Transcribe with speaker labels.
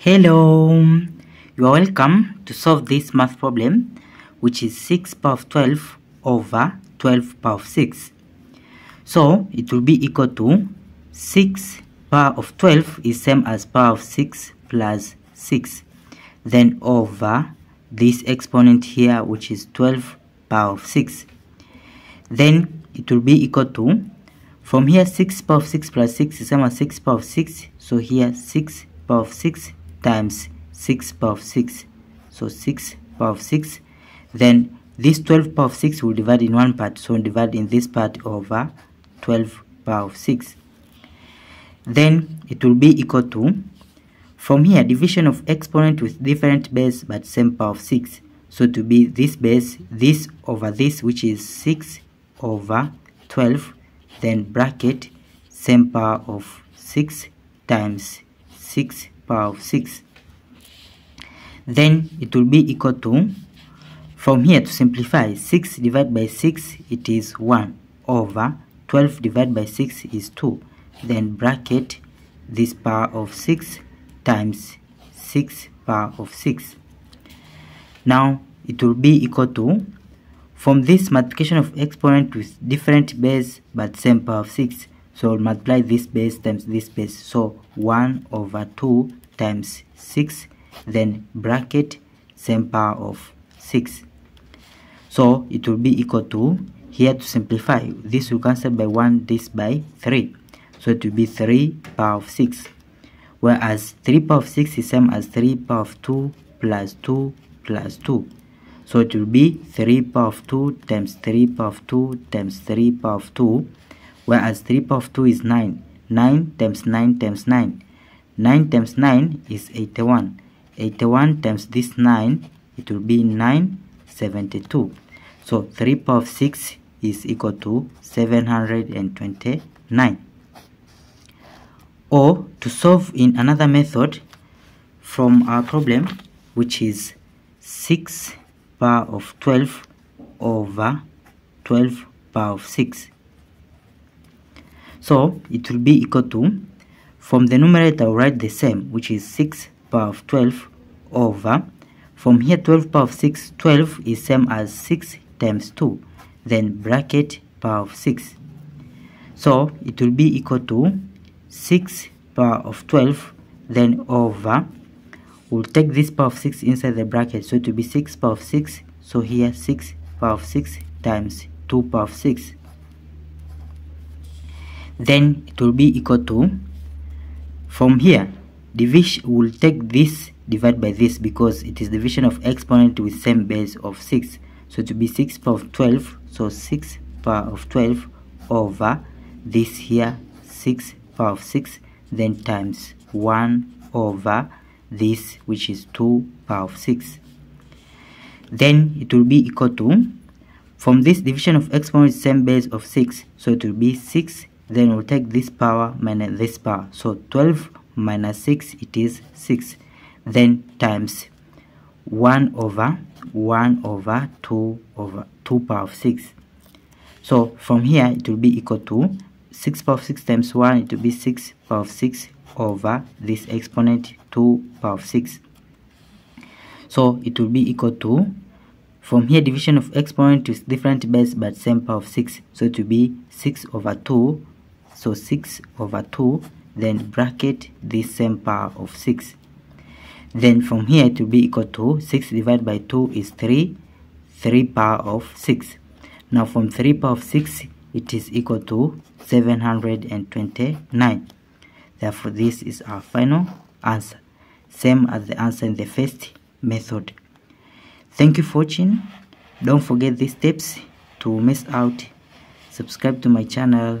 Speaker 1: Hello, you are welcome to solve this math problem which is 6 power of 12 over 12 power of 6. So it will be equal to 6 power of 12 is same as power of 6 plus 6 then over this exponent here which is 12 power of 6 then it will be equal to from here 6 power of 6 plus 6 is same as 6 power of 6 so here 6 power of 6 times 6 power of 6 so 6 power of 6 then this 12 power of 6 will divide in one part. So divide in this part over 12 power of 6 then it will be equal to from here division of exponent with different base but same power of 6 so to be this base this over this which is 6 over 12 then bracket same power of 6 times 6 power of 6 then it will be equal to from here to simplify 6 divided by 6 it is 1 over 12 divided by 6 is 2 then bracket this power of 6 times 6 power of 6 now it will be equal to from this multiplication of exponent with different base but same power of 6 so multiply this base times this base. So 1 over 2 times 6 then bracket same power of 6 so it will be equal to here to simplify this will cancel by 1 this by 3 so it will be 3 power of 6 whereas 3 power of 6 is same as 3 power of 2 plus 2 plus 2 so it will be 3 power of 2 times 3 power of 2 times 3 power of 2 whereas 3 power of 2 is 9 9 times 9 times 9 9 times 9 is 81 81 times this 9 it will be 972 so 3 power of 6 is equal to 729 or to solve in another method from our problem which is 6 power of 12 over 12 power of 6 so it will be equal to from the numerator I'll write the same which is 6 power of 12 over from here 12 power of 6 12 is same as 6 times 2 then bracket power of 6 so it will be equal to 6 power of 12 then over we'll take this power of 6 inside the bracket so it will be 6 power of 6 so here 6 power of 6 times 2 power of 6 then it will be equal to from here division will take this divide by this because it is division of exponent with same base of 6 so to be 6 power of 12 so 6 power of 12 over this here 6 power of 6 then times 1 over this which is 2 power of 6 then it will be equal to from this division of exponent same base of 6 so it will be 6 then we'll take this power minus this power. So 12 minus 6 it is 6 then times 1 over 1 over 2 over 2 power of 6 so from here it will be equal to 6 power of 6 times 1 it will be 6 power of 6 over this exponent 2 power of 6 so it will be equal to from here division of exponent is different base but same power of 6 so it will be 6 over 2 so 6 over 2 then bracket this same power of 6 then from here will be equal to 6 divided by 2 is 3 3 power of 6 now from 3 power of 6 it is equal to 729 therefore this is our final answer. Same as the answer in the first method. Thank you for watching. Don't forget these steps to miss out. Subscribe to my channel